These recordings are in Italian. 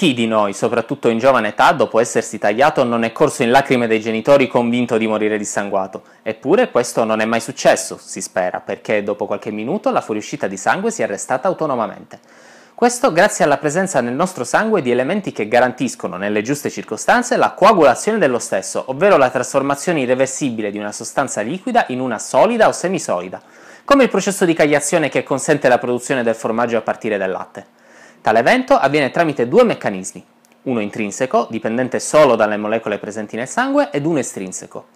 Chi di noi, soprattutto in giovane età, dopo essersi tagliato, non è corso in lacrime dai genitori convinto di morire dissanguato? Eppure questo non è mai successo, si spera, perché dopo qualche minuto la fuoriuscita di sangue si è arrestata autonomamente. Questo grazie alla presenza nel nostro sangue di elementi che garantiscono, nelle giuste circostanze, la coagulazione dello stesso, ovvero la trasformazione irreversibile di una sostanza liquida in una solida o semisolida, come il processo di cagliazione che consente la produzione del formaggio a partire dal latte. Tale evento avviene tramite due meccanismi, uno intrinseco, dipendente solo dalle molecole presenti nel sangue, ed uno estrinseco.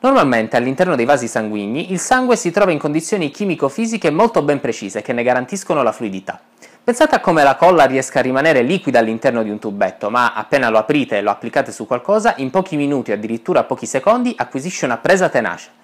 Normalmente all'interno dei vasi sanguigni il sangue si trova in condizioni chimico-fisiche molto ben precise che ne garantiscono la fluidità. Pensate a come la colla riesca a rimanere liquida all'interno di un tubetto, ma appena lo aprite e lo applicate su qualcosa, in pochi minuti o addirittura pochi secondi acquisisce una presa tenace.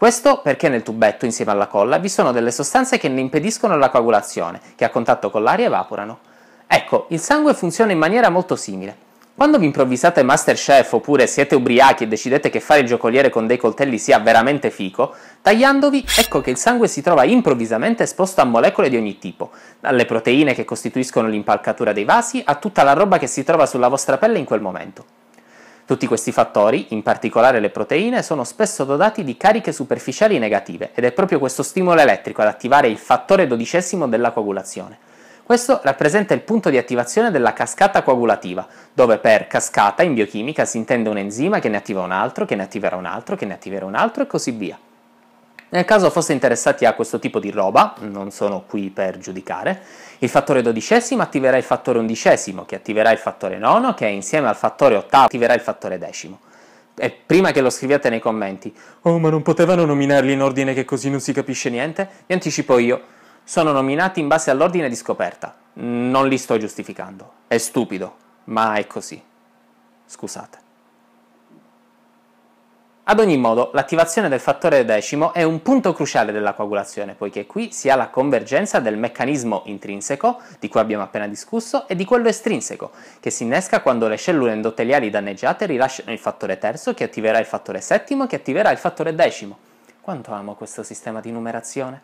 Questo perché nel tubetto, insieme alla colla, vi sono delle sostanze che ne impediscono la coagulazione, che a contatto con l'aria evaporano. Ecco, il sangue funziona in maniera molto simile. Quando vi improvvisate Masterchef oppure siete ubriachi e decidete che fare il giocoliere con dei coltelli sia veramente fico, tagliandovi ecco che il sangue si trova improvvisamente esposto a molecole di ogni tipo, dalle proteine che costituiscono l'impalcatura dei vasi a tutta la roba che si trova sulla vostra pelle in quel momento. Tutti questi fattori, in particolare le proteine, sono spesso dotati di cariche superficiali negative ed è proprio questo stimolo elettrico ad attivare il fattore dodicesimo della coagulazione. Questo rappresenta il punto di attivazione della cascata coagulativa, dove per cascata in biochimica si intende un enzima che ne attiva un altro, che ne attiverà un altro, che ne attiverà un altro e così via. Nel caso foste interessati a questo tipo di roba, non sono qui per giudicare, il fattore dodicesimo attiverà il fattore undicesimo, che attiverà il fattore nono, che insieme al fattore ottavo attiverà il fattore decimo. E prima che lo scriviate nei commenti, oh ma non potevano nominarli in ordine che così non si capisce niente, vi anticipo io, sono nominati in base all'ordine di scoperta. Non li sto giustificando. È stupido, ma è così. Scusate. Ad ogni modo, l'attivazione del fattore decimo è un punto cruciale della coagulazione, poiché qui si ha la convergenza del meccanismo intrinseco, di cui abbiamo appena discusso, e di quello estrinseco, che si innesca quando le cellule endoteliali danneggiate rilasciano il fattore terzo, che attiverà il fattore settimo, che attiverà il fattore decimo. Quanto amo questo sistema di numerazione!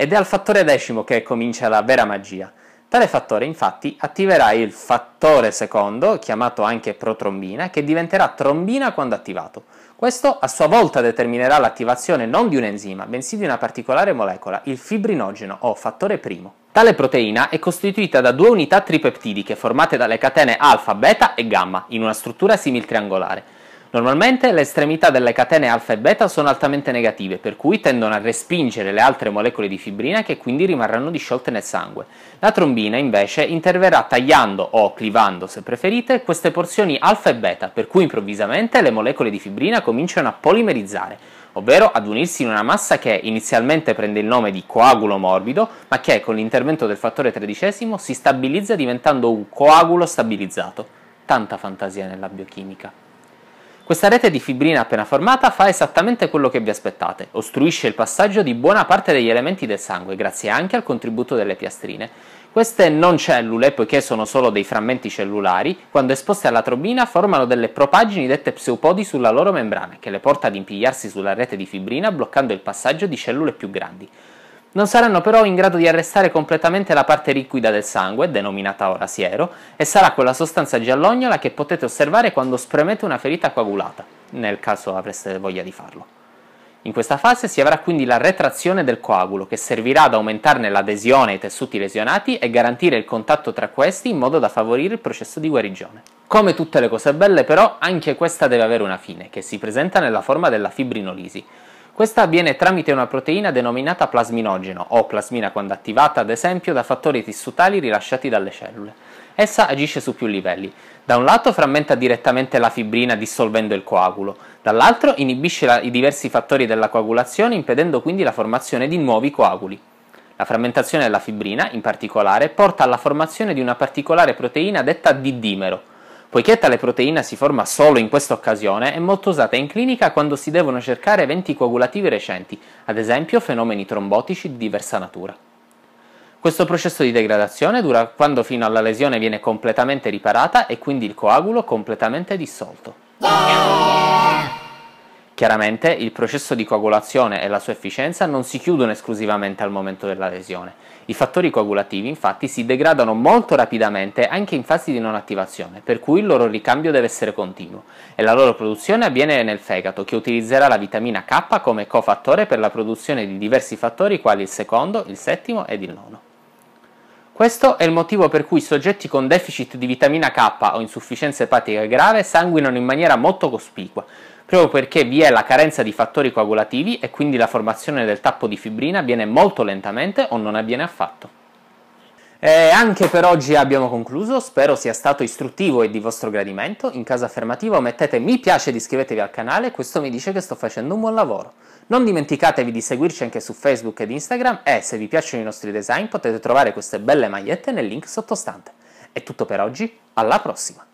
ed è al fattore decimo che comincia la vera magia. Tale fattore infatti attiverà il fattore secondo, chiamato anche protrombina, che diventerà trombina quando attivato. Questo a sua volta determinerà l'attivazione non di un enzima, bensì di una particolare molecola, il fibrinogeno o fattore primo. Tale proteina è costituita da due unità tripeptidiche formate dalle catene alfa, beta e gamma, in una struttura similtriangolare. Normalmente le estremità delle catene alfa e beta sono altamente negative, per cui tendono a respingere le altre molecole di fibrina che quindi rimarranno disciolte nel sangue. La trombina invece interverrà tagliando o clivando, se preferite, queste porzioni alfa e beta, per cui improvvisamente le molecole di fibrina cominciano a polimerizzare, ovvero ad unirsi in una massa che inizialmente prende il nome di coagulo morbido, ma che con l'intervento del fattore tredicesimo si stabilizza diventando un coagulo stabilizzato. Tanta fantasia nella biochimica. Questa rete di fibrina appena formata fa esattamente quello che vi aspettate, ostruisce il passaggio di buona parte degli elementi del sangue, grazie anche al contributo delle piastrine. Queste non cellule, poiché sono solo dei frammenti cellulari, quando esposte alla trobina formano delle propagini dette pseupodi sulla loro membrana, che le porta ad impigliarsi sulla rete di fibrina bloccando il passaggio di cellule più grandi. Non saranno però in grado di arrestare completamente la parte liquida del sangue, denominata ora siero, e sarà quella sostanza giallognola che potete osservare quando spremete una ferita coagulata, nel caso avreste voglia di farlo. In questa fase si avrà quindi la retrazione del coagulo, che servirà ad aumentarne l'adesione ai tessuti lesionati e garantire il contatto tra questi in modo da favorire il processo di guarigione. Come tutte le cose belle però, anche questa deve avere una fine, che si presenta nella forma della fibrinolisi, questa avviene tramite una proteina denominata plasminogeno o plasmina quando attivata ad esempio da fattori tissutali rilasciati dalle cellule. Essa agisce su più livelli. Da un lato frammenta direttamente la fibrina dissolvendo il coagulo, dall'altro inibisce la, i diversi fattori della coagulazione impedendo quindi la formazione di nuovi coaguli. La frammentazione della fibrina, in particolare, porta alla formazione di una particolare proteina detta didimero, Poiché tale proteina si forma solo in questa occasione, è molto usata in clinica quando si devono cercare eventi coagulativi recenti, ad esempio fenomeni trombotici di diversa natura. Questo processo di degradazione dura quando fino alla lesione viene completamente riparata e quindi il coagulo completamente dissolto. Chiaramente il processo di coagulazione e la sua efficienza non si chiudono esclusivamente al momento della lesione. I fattori coagulativi infatti si degradano molto rapidamente anche in fase di non attivazione, per cui il loro ricambio deve essere continuo e la loro produzione avviene nel fegato che utilizzerà la vitamina K come cofattore per la produzione di diversi fattori quali il secondo, il settimo ed il nono. Questo è il motivo per cui soggetti con deficit di vitamina K o insufficienza epatica grave sanguinano in maniera molto cospicua, proprio perché vi è la carenza di fattori coagulativi e quindi la formazione del tappo di fibrina avviene molto lentamente o non avviene affatto. E anche per oggi abbiamo concluso, spero sia stato istruttivo e di vostro gradimento. In caso affermativo mettete mi piace ed iscrivetevi al canale, questo mi dice che sto facendo un buon lavoro. Non dimenticatevi di seguirci anche su Facebook ed Instagram e se vi piacciono i nostri design potete trovare queste belle magliette nel link sottostante. È tutto per oggi, alla prossima!